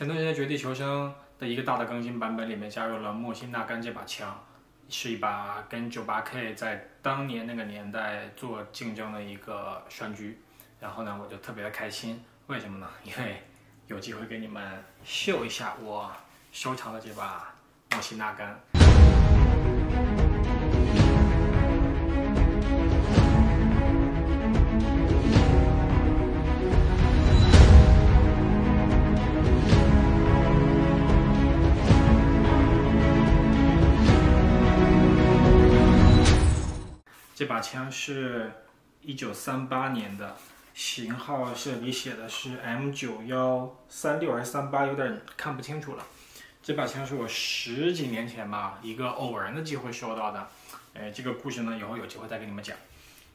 前段时间《绝地求生》的一个大的更新版本里面加入了莫辛纳甘这把枪，是一把跟 98K 在当年那个年代做竞争的一个栓狙。然后呢，我就特别的开心，为什么呢？因为有机会给你们秀一下我收藏的这把莫辛纳甘。枪是一九三八年的，型号是你写的是 M 九幺三六还是三八，有点看不清楚了。这把枪是我十几年前吧，一个偶然的机会收到的。哎，这个故事呢，以后有机会再给你们讲。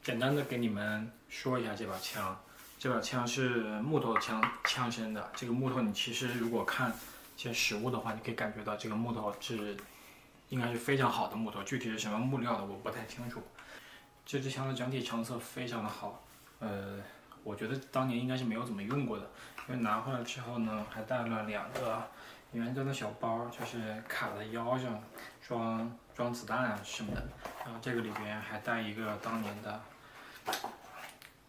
简单的给你们说一下这把枪，这把枪是木头枪枪身的。这个木头你其实如果看一些实物的话，你可以感觉到这个木头是应该是非常好的木头，具体是什么木料的我不太清楚。这支枪的整体成色非常的好，呃，我觉得当年应该是没有怎么用过的，因为拿回来之后呢，还带了两个原装的小包，就是卡在腰上装装子弹啊什么的，然后这个里边还带一个当年的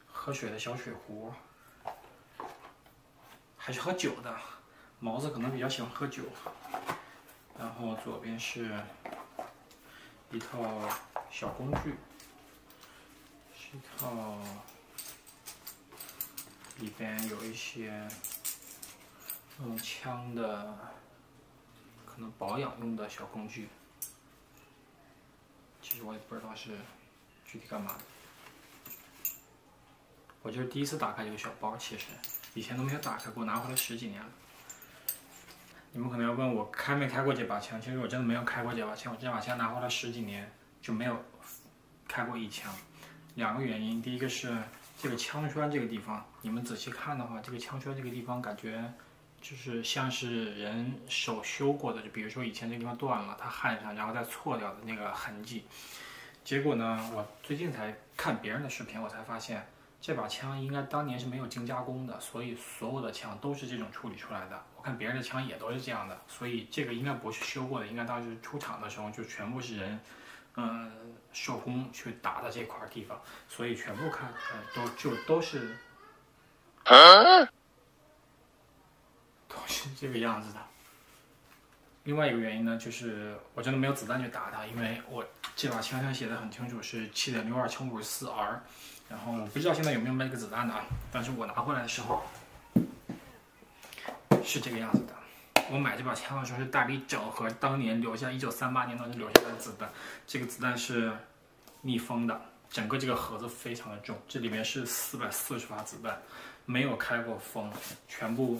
喝水的小水壶，还是喝酒的，毛子可能比较喜欢喝酒，然后左边是一套小工具。这套里边有一些用枪的可能保养用的小工具，其实我也不知道是具体干嘛的。我就是第一次打开这个小包，其实以前都没有打开过，拿回来十几年了。你们可能要问我开没开过这把枪，其实我真的没有开过这把枪，我这把枪拿回来十几年就没有开过一枪。两个原因，第一个是这个枪栓这个地方，你们仔细看的话，这个枪栓这个地方感觉就是像是人手修过的，就比如说以前这个地方断了，它焊上然后再错掉的那个痕迹。结果呢，我最近才看别人的视频，我才发现这把枪应该当年是没有精加工的，所以所有的枪都是这种处理出来的。我看别人的枪也都是这样的，所以这个应该不是修过的，应该当时出厂的时候就全部是人。嗯，手工去打的这块地方，所以全部看，呃，都就都是，都是这个样子的。另外一个原因呢，就是我真的没有子弹去打它，因为我这把枪上写的很清楚是七点六二枪五十四 R，然后我不知道现在有没有卖这个子弹的啊，但是我拿回来的时候是这个样子的。我买这把枪的时候是大力整盒当年留下一九三八年当时留下的子弹，这个子弹是密封的，整个这个盒子非常的重，这里面是四百四十发子弹，没有开过封，全部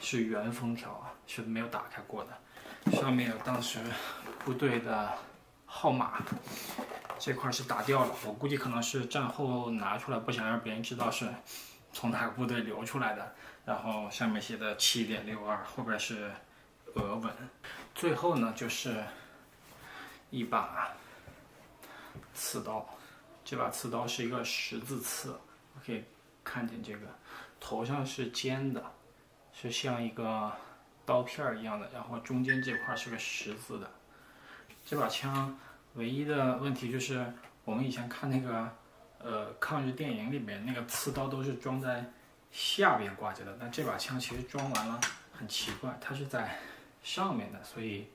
是原封条啊，是没有打开过的，上面有当时部队的号码，这块是打掉了，我估计可能是战后拿出来，不想让别人知道是从哪个部队流出来的。然后上面写的七点六二，后边是俄文。最后呢，就是一把刺刀。这把刺刀是一个十字刺，可以看见这个头上是尖的，是像一个刀片儿一样的，然后中间这块是个十字的。这把枪唯一的问题就是，我们以前看那个呃抗日电影里面，那个刺刀都是装在。下边挂着的，但这把枪其实装完了，很奇怪，它是在上面的，所以，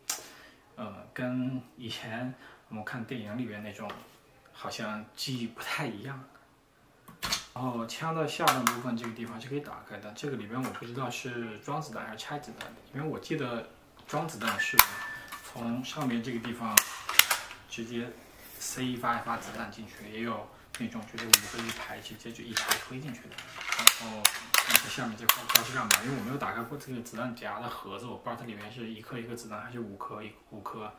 呃，跟以前我们看电影里边那种好像记忆不太一样。然后枪的下半部分这个地方是可以打开的，这个里边我不知道是装子弹还是拆子弹的，因为我记得装子弹是从上面这个地方直接塞一发一发子弹进去，也有那种就是五个一排直接就一排推进去的。然后看下面这块不知道是干嘛，因为我没有打开过这个子弹夹的盒子，我不知道它里面是一颗一颗子弹还是五颗一五颗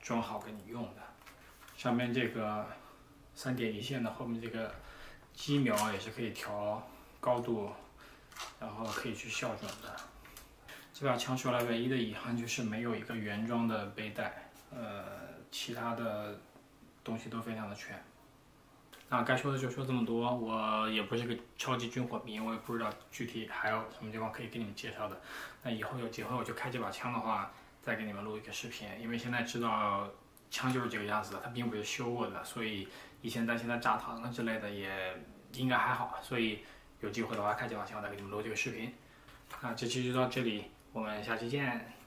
装好给你用的。上面这个三点一线的后面这个机瞄也是可以调高度，然后可以去校准的。这把枪说来唯一的遗憾就是没有一个原装的背带，呃，其他的东西都非常的全。那该说的就说这么多，我也不是个超级军火迷，我也不知道具体还有什么地方可以给你们介绍的。那以后有机会我就开这把枪的话，再给你们录一个视频，因为现在知道枪就是这个样子的，它并不是修过的，所以以前担心它炸膛啊之类的也应该还好，所以有机会的话开这把枪再给你们录这个视频。那这期就到这里，我们下期见。